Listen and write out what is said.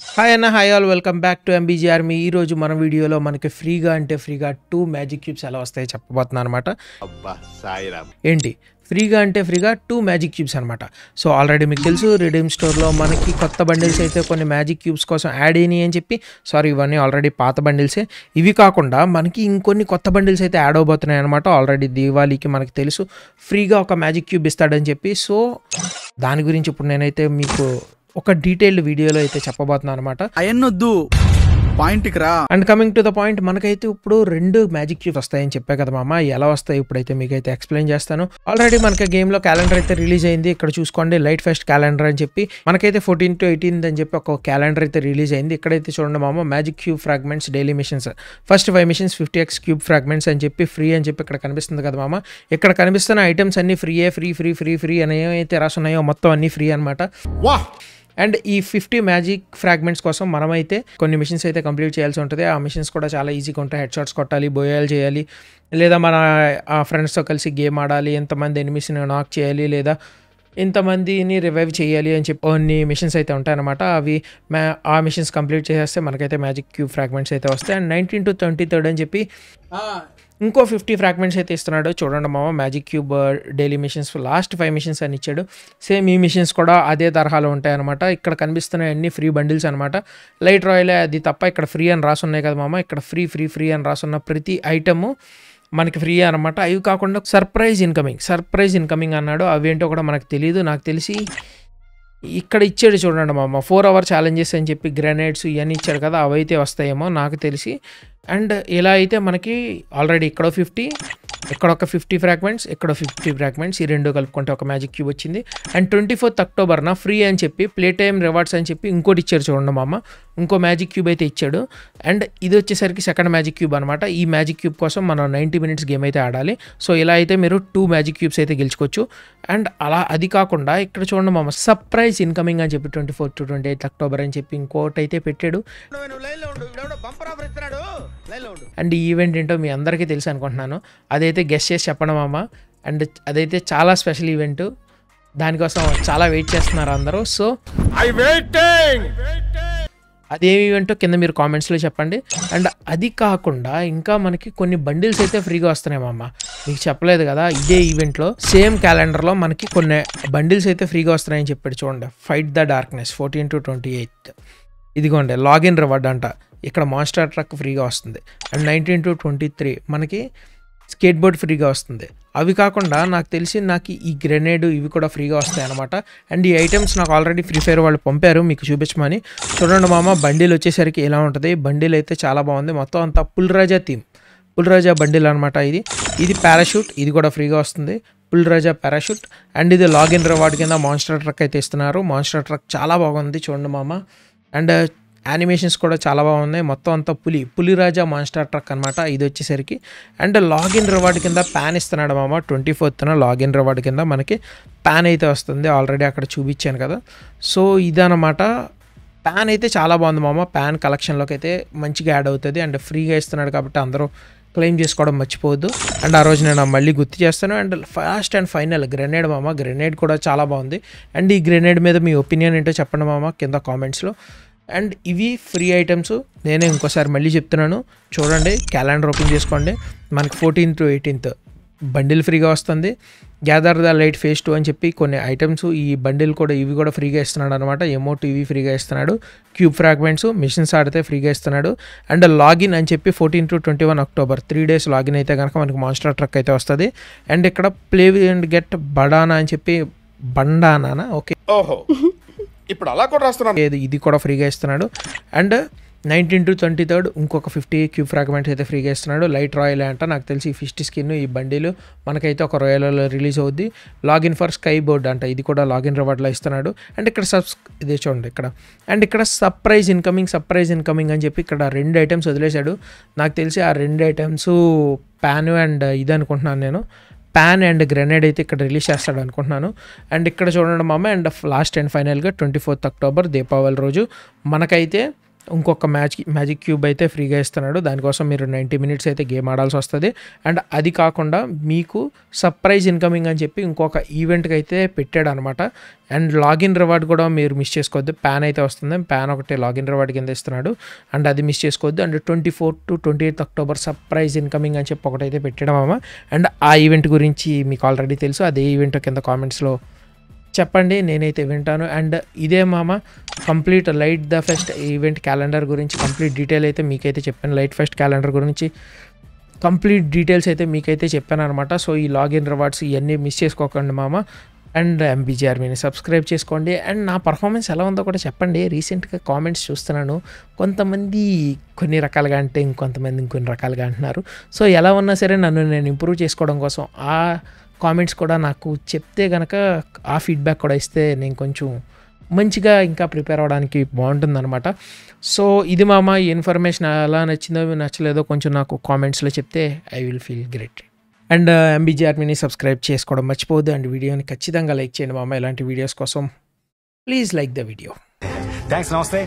Hi అన్న hi all welcome back to MBG army ఈ రోజు మన వీడియోలో మనకి ఫ్రీగా అంటే ఫ్రీగా టూ మ్యాజిక్ క్యూబ్స్ ఎలా వస్తాయో చెప్పబోతున్నాను అనమాట ఏంటి? ఫ్రీగా అంటే ఫ్రీగా టూ మ్యాజిక్ క్యూబ్స్ అనమాట సో ఆల్రెడీ మీకు తెలుసు రిడీమ్ స్టోర్లో మనకి కొత్త బండిల్స్ అయితే కొన్ని మ్యాజిక్ క్యూబ్స్ కోసం యాడ్ అయినాయి అని చెప్పి సారీ ఇవన్నీ ఆల్రెడీ పాత బండిల్సే ఇవి కాకుండా మనకి ఇంకొన్ని కొత్త బండిల్స్ అయితే యాడ్ అవబోతున్నాయి అనమాట ఆల్రెడీ దీవాళీకి మనకి తెలుసు ఫ్రీగా ఒక మ్యాజిక్ క్యూబ్ ఇస్తాడని చెప్పి. సో దాని గురించి ఇప్పుడు నేనైతే మీకు ఒక డీటెయిల్డ్ వీడియోలో అయితే చెప్పబోతున్నాను అనమాట అయన్నొద్దు. పాయింట్కి రా. And coming to the point మనకైతే ఇప్పుడు రెండు మ్యాజిక్ క్యూబ్స్ వస్తాయని చెప్పా కదా మామ ఎలా వస్తాయి ఇప్పుడైతే మీకైతే ఎక్స్ప్లెయిన్ చేస్తాను. ఆల్రెడీ మనకి గేమ్లో క్యాలెండర్ అయితే రిలీజ్ అయింది. ఇక్కడ చూసుకోండి లైట్ ఫెస్ట్ క్యాలెండర్ అని చెప్పి. మనకైతే ఫోర్టీన్ టు ఎయిటీన్ అని చెప్పి ఒక క్యాలెండర్ అయితే రిలీజ్ అయింది. ఇక్కడైతే చూడండి మామ magic cube fragments daily missions first five missions fifty X cube fragments అని చెప్పి ఫ్రీ అని చెప్పి ఇక్కడ కనిపిస్తుంది కదా మామ. ఇక్కడ కనిపిస్తున్న ఐటమ్స్ అన్ని ఫ్రీయే ఫ్రీ ఫ్రీ ఫ్రీ ఫ్రీ అని ఏమైతే రాసున్నాయో మొత్తం అన్ని ఫ్రీ అనమాట అండ్ ఈ ఫిఫ్టీ మ్యాజిక్ ఫ్రాగ్మెంట్స్ కోసం మనమైతే కొన్ని మిషన్స్ అయితే కంప్లీట్ చేయాల్సి ఉంటుంది. ఆ మిషన్స్ కూడా చాలా ఈజీగా ఉంటాయి. హెడ్ షాట్స్ కొట్టాలి బోయాలు చేయాలి లేదా మన ఆ ఫ్రెండ్స్తో కలిసి గేమ్ ఆడాలి ఎంతమంది ఎనిమిస్ని నాక్ చేయాలి లేదా ఇంతమందిని రివైవ్ చేయాలి అని చెప్పి కొన్ని మిషన్స్ అయితే ఉంటాయన్నమాట. అవి మ్యా ఆ మిషన్స్ కంప్లీట్ చేసేస్తే మనకైతే మ్యాజిక్ క్యూబ్ ఫ్రాగ్మెంట్స్ అయితే వస్తాయి. And nineteen to twenty third అని చెప్పి ఇంకో ఫిఫ్టీ ఫ్రాగ్మెంట్స్ అయితే ఇస్తున్నాడు. చూడండి మామ magic cube daily missions last five missions అని ఇచ్చాడు. సేమ్ ఈ మిషన్స్ కూడా అదే తరహాలో ఉంటాయి అనమాట ఇక్కడ కనిపిస్తున్నాయి అన్ని ఫ్రీ బండిల్స్ అనమాట లైట్ రాయలే అది తప్ప ఇక్కడ ఫ్రీ అని రాసున్నాయి కదా మామ. ఇక్కడ ఫ్రీ ఫ్రీ ఫ్రీ అని రాసున్న ప్రతి ఐటము మనకి ఫ్రీ అనమాట అవి కాకుండా సర్ప్రైజ్ ఇన్కమింగ్ సర్ప్రైజ్ ఇన్కమింగ్ అన్నాడు. అవేంటో కూడా మనకు తెలియదు నాకు తెలిసి ఇక్కడ ఇచ్చాడు చూడండి మామ. ఫోర్ అవర్ ఛాలెంజెస్ అని చెప్పి గ్రెనేడ్స్ ఇవన్నీ ఇచ్చాడు కదా అవైతే వస్తాయేమో నాకు తెలిసి. అండ్ ఇలా అయితే మనకి ఆల్రెడీ ఇక్కడ ఫిఫ్టీ ఇక్కడ ఒక ఫిఫ్టీ ఫ్రాగ్మెంట్స్ ఇక్కడ ఫిఫ్టీ ఫ్రాగ్మెంట్స్ ఈ రెండు కలుపుకుంటే ఒక మ్యాజిక్ క్యూబ్ వచ్చింది. అండ్ ట్వంటీ ఫోర్త్ అక్టోబర్న ఫ్రీ అని చెప్పి ప్లే టైమ్ రివార్డ్స్ అని చెప్పి ఇంకోటి ఇచ్చారు చూడండి మామ. ఇంకో మ్యాజిక్ క్యూబ్ అయితే ఇచ్చాడు. అండ్ ఇది వచ్చేసరికి సెకండ్ మ్యాజిక్ క్యూబ్ అనమాట ఈ మ్యాజిక్ క్యూబ్ కోసం మనం నైంటీ మినిట్స్ గేమ్ అయితే ఆడాలి. సో ఇలా అయితే మీరు టూ మ్యాజిక్ క్యూబ్స్ అయితే గెలుచుకోవచ్చు. అండ్ అలా అది కాకుండా ఇక్కడ చూడండి మామ సర్ప్రైజ్ ఇన్కమింగ్ అని చెప్పి twenty four to twenty eighth October అని చెప్పి ఇంకోటి అయితే పెట్టాడు. బంపర్ ఆఫర్ ఇస్తున్నాడు. లైన్లో ఉండు. అండ్ ఈ ఈవెంట్ ఏంటో మీ అందరికీ తెలుసు అనుకుంటున్నాను. అదైతే గెస్ట్ చేసి చెప్పడం అమ్మ. అండ్ అదైతే చాలా స్పెషల్ ఈవెంట్. దానికోసం చాలా వెయిట్ చేస్తున్నారు అందరూ. So I waiting! అదేం ఈవెంటో కింద మీరు కామెంట్స్లో చెప్పండి. అండ్ అది కాకుండా ఇంకా మనకి కొన్ని బండిల్స్ అయితే ఫ్రీగా వస్తున్నాయి మామ. మీకు చెప్పలేదు కదా ఇదే ఈవెంట్లో. సేమ్ క్యాలెండర్లో మనకి కొన్ని బండిల్స్ అయితే ఫ్రీగా వస్తున్నాయని చెప్పాడు చూడండి. Fight the darkness fourteen to twenty eighth ఇదిగోండి లాగిన్ రివార్డ్ అంట. ఇక్కడ మాన్స్టర్ ట్రక్ ఫ్రీగా వస్తుంది. And nineteen to twenty three మనకి స్కేట్ బోర్డ్ ఫ్రీగా వస్తుంది. అవి కాకుండా నాకు తెలిసి నాకు ఈ గ్రెనేడ్ ఇవి కూడా ఫ్రీగా వస్తాయి అనమాట అండ్ ఈ ఐటమ్స్ నాకు ఆల్రెడీ ఫ్రీ ఫైర్ వాళ్ళు పంపారు మీకు చూపించమని. చూడండి మామ బండిలు వచ్చేసరికి ఎలా ఉంటుంది? బండిలు అయితే చాలా బాగుంది. మొత్తం అంతా పుల్రాజా థీమ్. పుల్రాజా బండిల్ అనమాట ఇది. ఇది పారాషూట్ ఇది కూడా ఫ్రీగా వస్తుంది. పుల్రాజా పారాషూట్. అండ్ ఇది లాగిన్ రివార్డ్ కింద మాన్స్టర్ ట్రక్ అయితే ఇస్తున్నారు. మాన్స్టర్ ట్రక్ చాలా బాగుంది చూడండి మామ. అండ్ యానిమేషన్స్ కూడా చాలా బాగున్నాయి. మొత్తం అంతా పులి పులిరాజా మాన్స్టర్ ట్రక్ అనమాట ఇది వచ్చేసరికి. అండ్ లాగిన్ రివార్డ్ కింద ప్యాన్ ఇస్తున్నాడు మామ. ట్వంటీ ఫోర్త్న లాగిన్ రివార్డ్ కింద మనకి ప్యాన్ అయితే వస్తుంది. ఆల్రెడీ అక్కడ చూపించాను కదా. సో ఇదనమాట ప్యాన్ అయితే చాలా బాగుంది మామ. ప్యాన్ కలెక్షన్లోకి అయితే మంచిగా యాడ్ అవుతుంది. అండ్ ఫ్రీగా ఇస్తున్నాడు కాబట్టి అందరూ క్లెయిమ్ చేసుకోవడం మర్చిపోవద్దు. అండ్ ఆ రోజు నేను మళ్ళీ గుర్తు చేస్తాను. And fast and final grenade మామ. గ్రెనేడ్ కూడా చాలా బాగుంది. అండ్ ఈ గ్రెనేడ్ మీద మీ ఒపీనియన్ ఏంటో చెప్పండి మామ. కింద కామెంట్స్లో అండ్ ఇవి ఫ్రీ ఐటమ్స్. నేనే ఇంకోసారి మళ్ళీ చెప్తున్నాను. చూడండి క్యాలెండర్ ఓపెన్ చేసుకోండి. మనకి ఫోర్టీన్త్ టు ఎయిటీన్త్ బండిల్ ఫ్రీగా వస్తుంది. Gather the light phase two అని చెప్పి కొన్ని ఐటమ్స్ ఈ బండిల్ కూడా ఇవి కూడా ఫ్రీగా ఇస్తున్నాడు అనమాట ఎమోట్ ఇవి ఫ్రీగా ఇస్తున్నాడు. క్యూబ్ ఫ్రాగ్మెంట్స్ మిషన్స్ ఆడితే ఫ్రీగా ఇస్తున్నాడు. అండ్ లాగిన్ అని చెప్పి fourteen to twenty one October three days login అయితే కనుక మనకి మాన్స్టర్ ట్రక్ అయితే వస్తుంది. అండ్ ఇక్కడ ప్లే అండ్ గెట్ బడానా అని చెప్పి బండానా ఓకే. ఓహో. ఇప్పుడు అలా కూడా రాస్తున్నాను. లేదు ఇది కూడా ఫ్రీగా ఇస్తున్నాడు. And nineteen to twenty third ఇంకొక ఫిఫ్టీ క్యూబ్ ఫ్రాగ్మెంట్స్ అయితే ఫ్రీగా ఇస్తున్నాడు. లైట్ రాయల్ అంట నాకు తెలిసి ఈ ఫిస్ట్ స్కిన్ ఈ బండిలు మనకైతే ఒక రాయల్లో రిలీజ్ అవుద్ది. లాగిన్ ఫర్ స్కై బోర్డ్ అంట ఇది కూడా లాగిన్ రివార్డ్లో ఇస్తున్నాడు. అండ్ ఇక్కడ సబ్స్ ఇదే చూడండి ఇక్కడ. అండ్ ఇక్కడ సర్ప్రైజ్ ఇన్కమింగ్ సర్ప్రైజ్ ఇన్కమింగ్ అని చెప్పి ఇక్కడ రెండు ఐటమ్స్ వదిలేశాడు. నాకు తెలిసి ఆ రెండు ఐటమ్స్ ప్యాన్ అండ్ ఇది అనుకుంటున్నాను నేను. ప్యాన్ అండ్ గ్రెనేడ్ అయితే ఇక్కడ రిలీజ్ చేస్తాడు అనుకుంటున్నాను. అండ్ ఇక్కడ చూడండి మామ అండ్ లాస్ట్ అండ్ ఫైనల్గా ట్వంటీ ఫోర్త్ అక్టోబర్ దీపావళి రోజు మనకైతే ఇంకొక మ్యాచ్ మ్యాజిక్ క్యూబ్ అయితే ఫ్రీగా ఇస్తున్నాడు. దానికోసం మీరు నైంటీ మినిట్స్ అయితే గేమ్ ఆడాల్సి వస్తుంది. అండ్ అది కాకుండా మీకు సర్ప్రైజ్ ఇన్కమింగ్ అని చెప్పి ఇంకొక ఈవెంట్కి అయితే పెట్టాడు అనమాట అండ్ లాగిన్ రివార్డ్ కూడా మీరు మిస్ చేసుకోవద్దు. ప్యాన్ అయితే వస్తుంది. ప్యాన్ ఒకటి లాగిన్ రివార్డ్ కింద ఇస్తున్నాడు. అండ్ అది మిస్ చేసుకోవద్దు. And twenty four to twenty eighth October surprise incoming అని చెప్పి ఒకటైతే పెట్టడం అమ్మ అండ్ ఆ ఈవెంట్ గురించి మీకు ఆల్రెడీ తెలుసు. అదే ఈవెంట్ కింద కామెంట్స్లో చెప్పండి నేనైతే వింటాను. అండ్ ఇదే మామ complete light the fest event calendar గురించి కంప్లీట్ డీటెయిల్ అయితే మీకైతే చెప్పాను. లైట్ ఫెస్ట్ క్యాలెండర్ గురించి కంప్లీట్ డీటెయిల్స్ అయితే మీకైతే చెప్పాను అనమాట సో ఈ లాగిన్ రివార్డ్స్ ఇవన్నీ మిస్ చేసుకోకండి మామ. అండ్ ఎంబీజీ మీని సబ్స్క్రైబ్ చేసుకోండి. అండ్ నా పర్ఫార్మెన్స్ ఎలా ఉందో కూడా చెప్పండి. రీసెంట్గా కామెంట్స్ చూస్తున్నాను. కొంతమంది కొన్ని రకాలుగా అంటే ఇంకొంతమంది ఇంకొన్ని రకాలుగా అంటున్నారు. సో ఎలా ఉన్నా సరే నన్ను నేను ఇంప్రూవ్ చేసుకోవడం కోసం ఆ కామెంట్స్ కూడా నాకు చెప్తే కనుక ఆ ఫీడ్బ్యాక్ కూడా ఇస్తే నేను కొంచెం మంచిగా ఇంకా ప్రిపేర్ అవ్వడానికి బాగుంటుందన్నమాట. సో ఇది మామ ఈ ఇన్ఫర్మేషన్ ఎలా నచ్చిందో నచ్చలేదో కొంచెం నాకు కామెంట్స్లో చెప్తే I will feel great and MBG ఆర్మీని సబ్స్క్రైబ్ చేసుకోవడం మర్చిపోవద్దు. అండ్ వీడియోని ఖచ్చితంగా లైక్ చేయండి మామ. ఇలాంటి వీడియోస్ కోసం please like the video thanks నమస్తే.